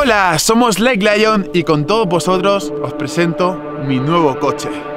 Hola, somos Lake Lion y con todos vosotros os presento mi nuevo coche.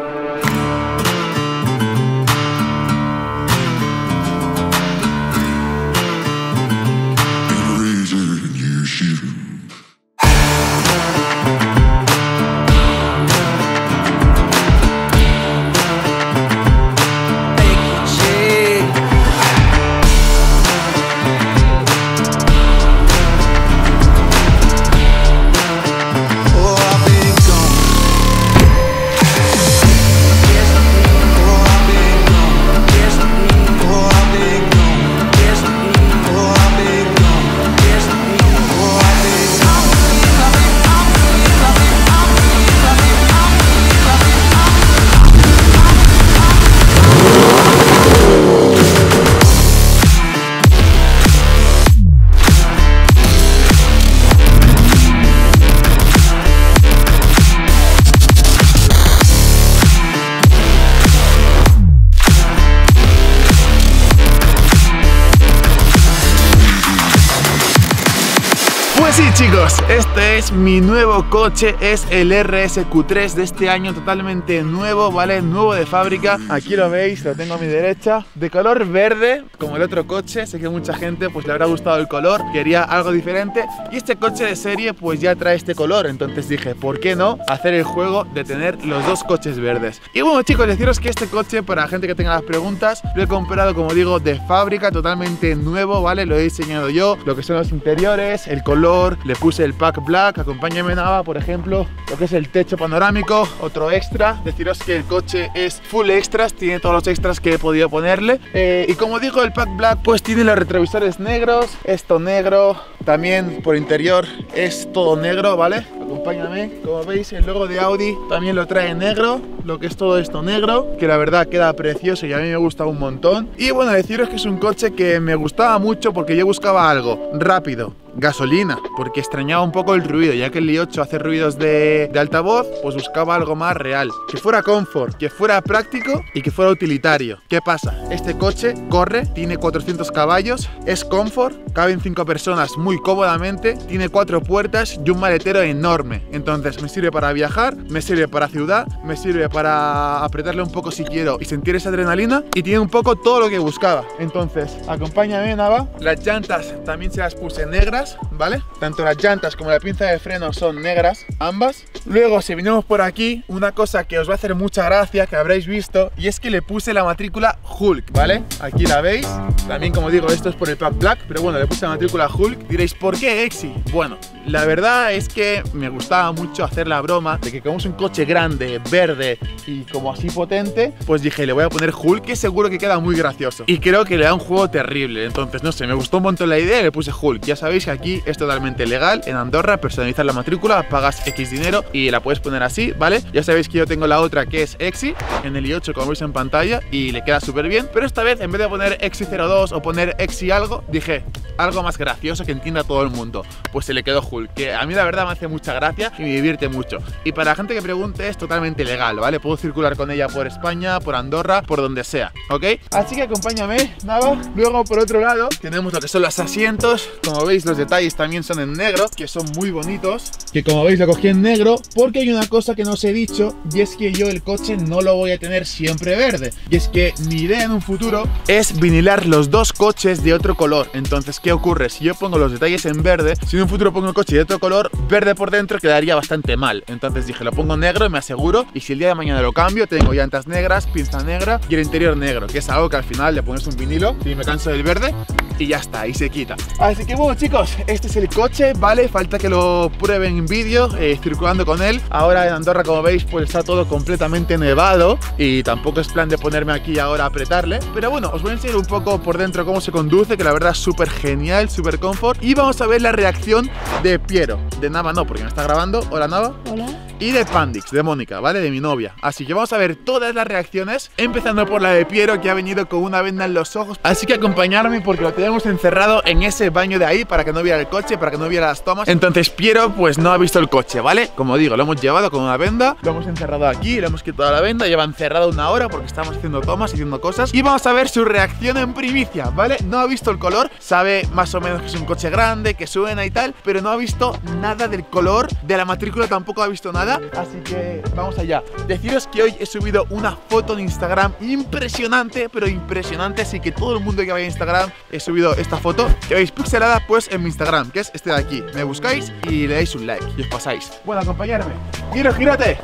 Sí chicos, este es mi nuevo coche, es el RSQ3 de este año totalmente nuevo, ¿vale? Nuevo de fábrica, aquí lo veis, lo tengo a mi derecha, de color verde, como el otro coche, sé que mucha gente pues le habrá gustado el color, quería algo diferente y este coche de serie pues ya trae este color, entonces dije, ¿por qué no hacer el juego de tener los dos coches verdes? Y bueno chicos, deciros que este coche, para la gente que tenga las preguntas, lo he comprado como digo de fábrica, totalmente nuevo, ¿vale? Lo he diseñado yo, lo que son los interiores, el color, le puse el pack black, acompáñame Nava, por ejemplo, lo que es el techo panorámico, otro extra, deciros que el coche es full extras, tiene todos los extras que he podido ponerle eh, y como digo el pack black pues tiene los retrovisores negros, esto negro, también por interior es todo negro, ¿vale? Acompáñame, como veis el logo de Audi también lo trae negro, lo que es todo esto negro, que la verdad queda precioso y a mí me gusta un montón. Y bueno, deciros que es un coche que me gustaba mucho porque yo buscaba algo rápido, gasolina, porque extrañaba un poco el ruido, ya que el i8 hace ruidos de, de, altavoz, pues buscaba algo más real, que fuera confort, que fuera práctico y que fuera utilitario. ¿Qué pasa? Este coche corre, tiene 400 caballos, es confort, caben 5 personas muy cómodamente, tiene 4 puertas y un maletero enorme, entonces me sirve para viajar, me sirve para ciudad, me sirve para apretarle un poco si quiero y sentir esa adrenalina y tiene un poco todo lo que buscaba. Entonces, acompáñame Nava, las llantas también se las puse negras, ¿vale? Tanto las llantas como la pinza de freno son negras, ambas. Luego, si venimos por aquí, una cosa que os va a hacer mucha gracia, que habréis visto, y es que le puse la matrícula Hulk, ¿vale? Aquí la veis. También, como digo, esto es por el pack black, pero bueno, le puse la matrícula Hulk. Diréis, ¿por qué Exi? Bueno, la verdad es que me gustaba mucho hacer la broma de que como es un coche grande, verde y como así potente, pues dije, le voy a poner Hulk, que seguro que queda muy gracioso. Y creo que le da un juego terrible. Entonces, no sé, me gustó un montón la idea y le puse Hulk. Ya sabéis que aquí es totalmente legal. En Andorra, personalizar la matrícula, pagas X dinero y la puedes poner así, ¿vale? Ya sabéis que yo tengo la otra que es Exi, en el i8 como veis en pantalla, y le queda súper bien. Pero esta vez, en vez de poner Exi02 o poner Exi algo, dije, algo más gracioso que entienda todo el mundo. Pues se le quedó Que a mí la verdad me hace mucha gracia y me divierte mucho. Y para la gente que pregunte, es totalmente legal, ¿vale? Puedo circular con ella por España, por Andorra, por donde sea, ¿ok? Así que acompáñame, nada. Luego, por otro lado, tenemos lo que son los asientos. Como veis, los detalles también son en negro, que son muy bonitos. Que como veis, lo cogí en negro porque hay una cosa que no os he dicho y es que yo el coche no lo voy a tener siempre verde. Y es que mi idea en un futuro es vinilar los dos coches de otro color. Entonces, ¿qué ocurre? Si yo pongo los detalles en verde, si en un futuro pongo el coche de otro color, verde por dentro quedaría bastante mal. Entonces dije, lo pongo negro me aseguro. Y si el día de mañana lo cambio, tengo llantas negras, pinza negra y el interior negro, que es algo que al final le pones un vinilo y me canso del verde y ya está, y se quita. Así que bueno chicos, este es el coche, ¿vale? Falta que lo prueben en vídeo, eh, circulando con él. Ahora en Andorra, como veis, pues está todo completamente nevado y tampoco es plan de ponerme aquí ahora a apretarle. Pero bueno, os voy a enseñar un poco por dentro cómo se conduce, que la verdad es súper genial, súper confort. Y vamos a ver la reacción de Piero. De Nava no, porque me está grabando. Hola Nava. Hola. Y de Pandix, de Mónica, ¿vale? De mi novia. Así que vamos a ver todas las reacciones, empezando por la de Piero, que ha venido con una venda en los ojos. Así que acompañarme porque lo tenemos encerrado en ese baño de ahí para que no viera el coche, para que no viera las tomas. Entonces Piero, pues no ha visto el coche, ¿vale? Como digo, lo hemos llevado con una venda, lo hemos encerrado aquí, le hemos quitado la venda, lleva encerrado una hora porque estamos haciendo tomas, haciendo cosas. Y vamos a ver su reacción en primicia, ¿vale? No ha visto el color, sabe más o menos que es un coche grande, que suena y tal, pero no ha visto nada del color, de la matrícula tampoco ha visto nada. Así que vamos allá. Deciros que hoy he subido una foto en Instagram impresionante, pero impresionante. Así que todo el mundo que vaya a Instagram he subido esta foto que veis pixelada, pues en mi Instagram, que es este de aquí. Me buscáis y le dais un like y os pasáis. Bueno, acompañarme. Giro, gírate.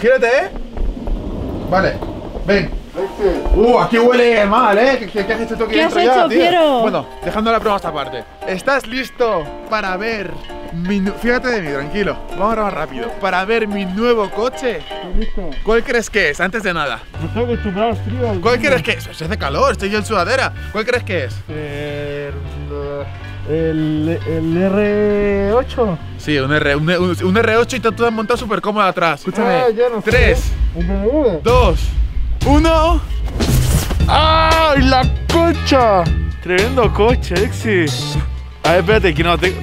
Gírate, ¿eh? Vale, ven. Uh, aquí huele mal, ¿eh? ¿Qué, qué, qué has hecho tú aquí ¿Qué has dentro ya, hecho, tío? Bueno, dejando la prueba esta parte. ¿Estás listo para ver mi... Fíjate de mí, tranquilo. Vamos a grabar rápido. Para ver mi nuevo coche. Listo. ¿Cuál crees que es? Antes de nada. No estoy acostumbrado al frío. ¿Cuál crees que es? Se hace calor, estoy yo en sudadera. ¿Cuál crees que es? El, el, el R8. Sí, un, R, un, un- un R8 y tú has montado súper cómodo atrás. Escúchame. Ah, no sé. 3, El BMW. 2, 1. ¡Ay, la concha! Tremendo coche, Exi. A ver, espérate, que no, te-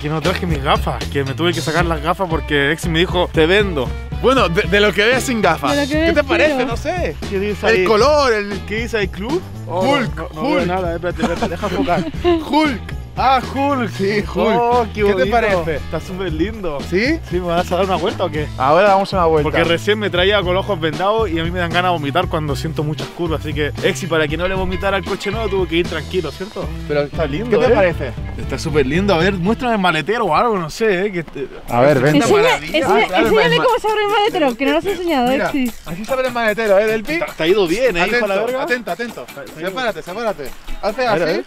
que no traje mis gafas. Que me tuve que sacar las gafas porque Exi me dijo, te vendo. Bueno, de, de lo que ves sin gafas. ¿Qué te parece? No sé. ¿Qué dice ahí? El color, el ¿Qué dice ahí, club? Hulk, no, no, Hulk. nada, espérate, espérate, deja enfocar. Hulk. Ah, Hulk. Sí, Hulk. Oh, qué, ¿Qué te parece? Está súper lindo. ¿Sí? ¿Sí? ¿Me vas a dar una vuelta o qué? Ahora damos una vuelta. Porque recién me traía con los ojos vendados y a mí me dan ganas de vomitar cuando siento muchas curvas. Así que, Exi, para que no le vomitara al coche nuevo, tuvo que ir tranquilo, ¿cierto? Pero, Está lindo, ¿Qué te ¿eh? parece? Está súper lindo. A ver, muéstrame el maletero o algo, no sé, ¿eh? Que te- A ver, ven. Enseña, enseña- Ah, cómo se abre el maletero, que no lo has enseñado, Mira, Exi. así se abre el maletero, ¿eh, Delpi? Te ha ido bien, ¿eh, Atento, la verga? atento, atento. Sepárate, sepárate. Hace así.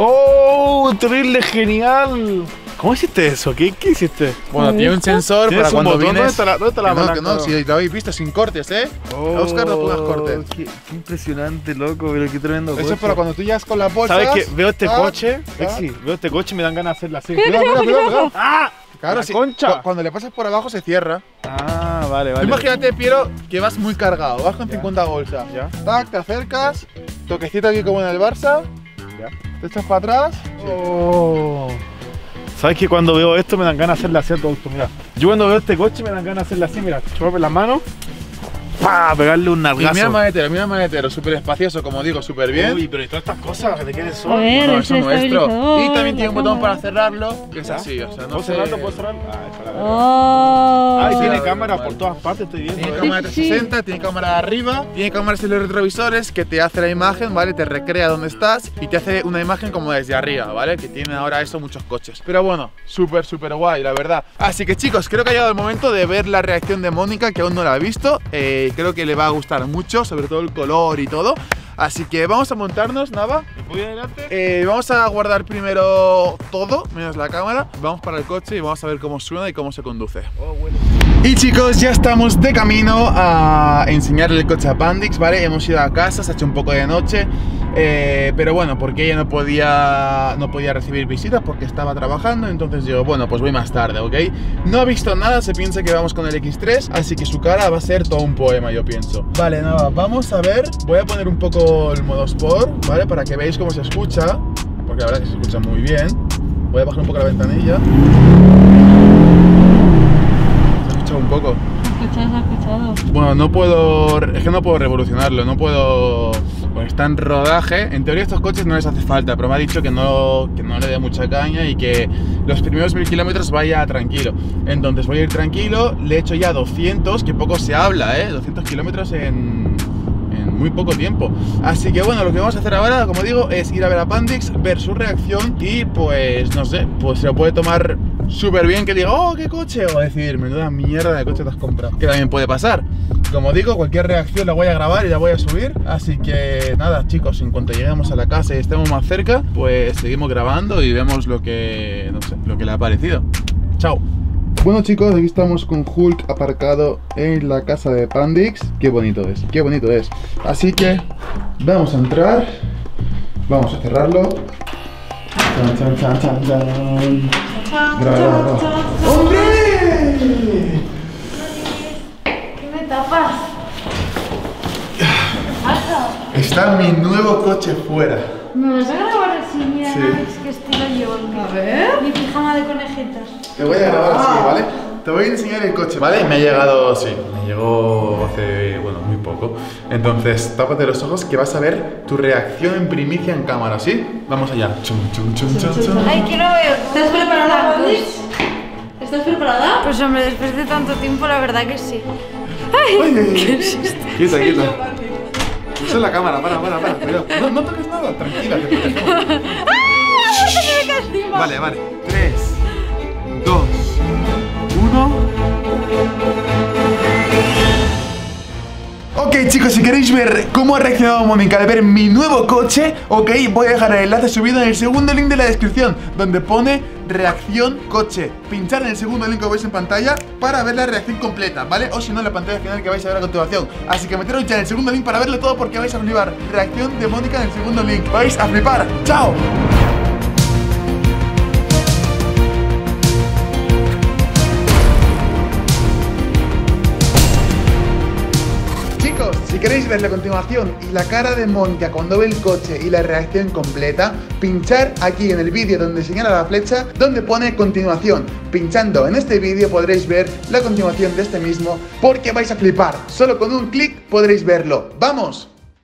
¡Oh! ¡Terrible genial! ¿Cómo hiciste eso? ¿Qué, qué hiciste? Bueno, tiene un sensor ¿Tienes para un cuando botón? vienes... ¿Dónde está la- dónde está la que no, que no, si lo habéis visto, sin cortes, ¿eh? Oscar, no pongas cortes. Oh, Qué, qué impresionante, loco, pero qué tremendo Eso coche. es para cuando tú llegas con la bolsa. ¿Sabes qué? Veo este ah, coche, ah. Exi, veo este coche y me dan ganas de hacerla así. Cuidado, cuidado, cuidado, cuidado. ¡Ah! Claro, La sí. concha. cu- Cuando le pasas por abajo se cierra. Ah, vale, vale. imagínate, Piero, que vas muy cargado, vas con Ya. 50 bolsas. ¿Ya? Tac, te acercas, toquecito aquí como en el Barça, Ya. Te echas para atrás. Oh. ¿Sabes que cuando veo esto me dan ganas de hacerle así a tu auto? Mira. Yo cuando veo este coche me dan ganas de hacerle así, mira, chuparme las manos. ¡Pah! Pegarle un Y mira nargazo. maletero, mira maletero, súper espacioso, como digo, súper bien. Uy, pero ¿y todas estas cosas de qué A son? ver, No, el eso es nuestro. Y también tiene un botón para cerrarlo, que es así, o sea, no ¿Puedo sé. cerrarlo? ¿Puedo cerrarlo? Ah, es para la verga. Oh. Ah, tiene cámara por todas partes, estoy viendo. Tiene ¿eh? cámara Sí, sí. 360, tiene cámara de arriba, tiene cámaras en los retrovisores que te hace la imagen, ¿vale? Te recrea dónde estás y te hace una imagen como desde arriba, ¿vale? Que tienen ahora eso muchos coches. Pero bueno, súper, súper guay, la verdad. Así que chicos, creo que ha llegado el momento de ver la reacción de Mónica, que aún no la ha visto. Eh, creo que le va a gustar mucho, sobre todo el color y todo. Así que vamos a montarnos, Nava. ¿Voy adelante? Eh, vamos a guardar primero todo, menos la cámara. Vamos para el coche y vamos a ver cómo suena y cómo se conduce. Oh, bueno. Y chicos, ya estamos de camino a enseñarle el coche a Pandix, ¿vale? Hemos ido a casa, se ha hecho un poco de noche, eh, pero bueno, porque ella no podía, no podía recibir visitas porque estaba trabajando, entonces yo, bueno, pues voy más tarde, ¿ok? No ha visto nada, se piensa que vamos con el X3, así que su cara va a ser todo un poema, yo pienso. Vale, nada, vamos a ver, voy a poner un poco el modo Sport, ¿vale? Para que veáis cómo se escucha, porque la verdad que se escucha muy bien. Voy a bajar un poco la ventanilla. Un poco. Escuchado, escuchado. Bueno, no puedo. Es que no puedo revolucionarlo, no puedo. Pues está en rodaje. En teoría, estos coches no les hace falta, pero me ha dicho que no, que no le dé mucha caña y que los primeros mil kilómetros vaya tranquilo. Entonces voy a ir tranquilo. Le he hecho ya 200, que poco se habla, ¿eh? 200 kilómetros en, en muy poco tiempo. Así que bueno, lo que vamos a hacer ahora, como digo, es ir a ver a Pandix, ver su reacción y pues no sé, pues se lo puede tomar súper bien que diga, oh, qué coche, o decir, menuda mierda de coche te has comprado. Que también puede pasar. Como digo, cualquier reacción la voy a grabar y la voy a subir. Así que nada, chicos, en cuanto lleguemos a la casa y estemos más cerca, pues seguimos grabando y vemos lo que, no sé, lo que le ha parecido. Chao. Bueno chicos, aquí estamos con Hulk aparcado en la casa de Pandix. Qué bonito es, qué bonito es. Así que vamos a entrar, vamos a cerrarlo. Chan, chan, chan. ¡Hombre! ¿Qué me tapas? ¿Qué pasa? Está mi nuevo coche fuera. ¿Me vas a grabar así? Mira, Sí. es que estilo llevo. A ver. Mi pijama de conejitas. Te voy a grabar así, ¿vale? Te voy a enseñar el coche, ¿vale? Me ha llegado, sí, me llegó hace, bueno, muy poco. Entonces, tápate los ojos que vas a ver tu reacción en primicia en cámara, ¿sí? Vamos allá. Chum, chum, chum, chum, chum. Ay, que no veo. ¿Estás preparada, Bondi? ¿Estás preparada? Pues hombre, después de tanto tiempo, la verdad que sí. Ay, ay, ay. Quieta, quieta. Esa es la cámara, para, para, para. cuidado. No, no toques nada, tranquila, que protegemos. Vale, vale. 3, 2, chicos, si queréis ver cómo ha reaccionado Mónica al ver mi nuevo coche, ok, voy a dejar el enlace subido en el segundo link de la descripción, donde pone reacción coche. Pinchar en el segundo link que veis en pantalla para ver la reacción completa, ¿vale? O si no, en la pantalla final que vais a ver a continuación. Así que meteros ya en el segundo link para verlo todo porque vais a flipar. Reacción de Mónica en el segundo link. Vais a flipar. ¡Chao! Si queréis ver la continuación y la cara de Mónica cuando ve el coche y la reacción completa, pinchar aquí en el vídeo donde señala la flecha, donde pone continuación. Pinchando en este vídeo podréis ver la continuación de este mismo porque vais a flipar. Solo con un clic podréis verlo. ¡Vamos!